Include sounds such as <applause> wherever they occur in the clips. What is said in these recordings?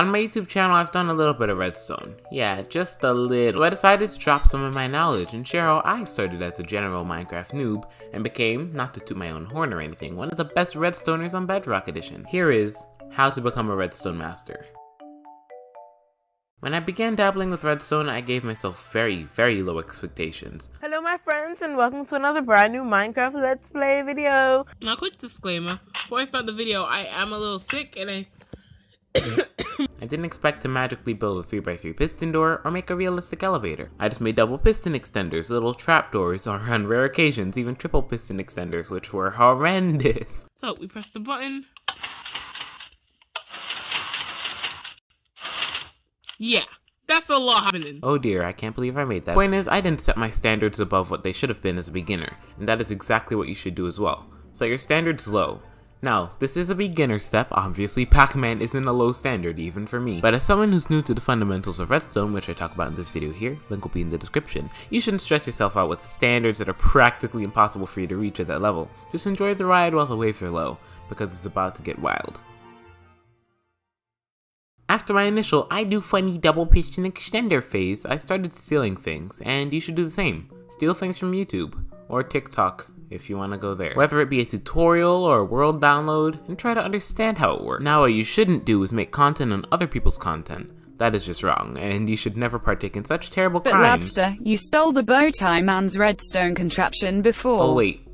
On my YouTube channel, I've done a little bit of redstone. Yeah, just a little. So I decided to drop some of my knowledge and share how I started as a general Minecraft noob and became, not to toot my own horn or anything, one of the best redstoners on Bedrock Edition. Here is how to become a redstone master. When I began dabbling with redstone, I gave myself very, very low expectations. Hello my friends and welcome to another brand new Minecraft Let's Play video. Now quick disclaimer, before I start the video, I am a little sick and I <laughs> I didn't expect to magically build a 3x3 piston door or make a realistic elevator. I just made double piston extenders, little trapdoors, or on rare occasions even triple piston extenders, which were horrendous. <laughs> So we press the button. Yeah, that's a lot happening. Oh dear, I can't believe I made that. Point is, I didn't set my standards above what they should have been as a beginner, and that is exactly what you should do as well. Set your standards low, now, this is a beginner step, obviously Pac-Man isn't a low standard even for me, but as someone who's new to the fundamentals of redstone, which I talk about in this video here, link will be in the description, you shouldn't stress yourself out with standards that are practically impossible for you to reach at that level. Just enjoy the ride while the waves are low, because it's about to get wild. After my initial I do funny double piston extender phase, I started stealing things, and you should do the same. Steal things from YouTube, or TikTok, if you want to go there. Whether it be a tutorial or a world download, and try to understand how it works. Now what you shouldn't do is make content on other people's content. That is just wrong, and you should never partake in such terrible but crimes. But Labster, you stole the bowtie man's redstone contraption before. Oh wait,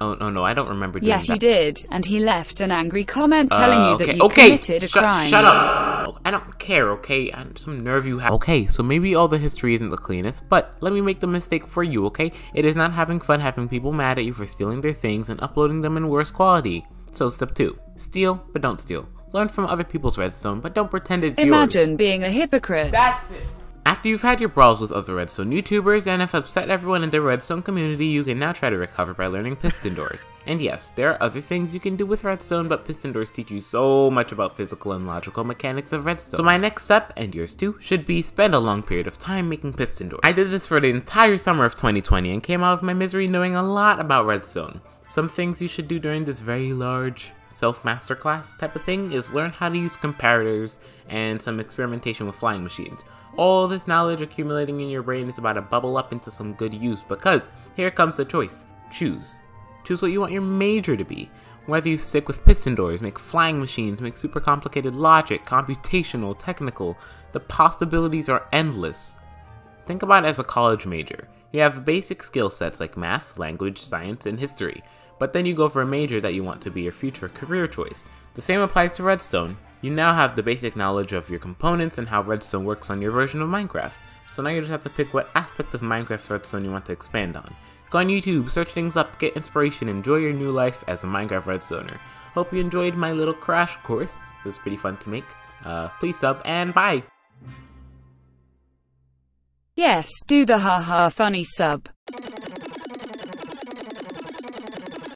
Oh, no, no, I don't remember doing yes, that. Yes, you did, and he left an angry comment telling uh, you that you okay. committed a shut, crime. Shut up! Oh, I don't care, okay? I'm some nerve you have. Okay, so maybe all the history isn't the cleanest, but let me make the mistake for you, okay? It is not having fun having people mad at you for stealing their things and uploading them in worse quality. So step 2. Steal, but don't steal. Learn from other people's redstone, but don't pretend it's Imagine yours. Imagine being a hypocrite. That's it. After you've had your brawls with other Redstone YouTubers and have upset everyone in the Redstone community, you can now try to recover by learning piston doors. <laughs> and yes, there are other things you can do with Redstone, but piston doors teach you so much about physical and logical mechanics of Redstone. So my next step, and yours too, should be spend a long period of time making piston doors. I did this for the entire summer of 2020 and came out of my misery knowing a lot about Redstone. Some things you should do during this very large self masterclass type of thing is learn how to use comparators and some experimentation with flying machines. All this knowledge accumulating in your brain is about to bubble up into some good use because here comes the choice. Choose. Choose what you want your major to be. Whether you stick with piston doors, make flying machines, make super complicated logic, computational, technical, the possibilities are endless. Think about it as a college major. You have basic skill sets like math, language, science, and history, but then you go for a major that you want to be your future career choice. The same applies to Redstone. You now have the basic knowledge of your components and how Redstone works on your version of Minecraft, so now you just have to pick what aspect of Minecraft's Redstone you want to expand on. Go on YouTube, search things up, get inspiration, enjoy your new life as a Minecraft Redstoner. Hope you enjoyed my little crash course, it was pretty fun to make. Uh, please sub, and bye! Yes, do the haha funny sub.